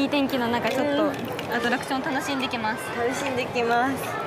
いい天気の中ちょっとアトラクション楽しんできます。楽しんできます。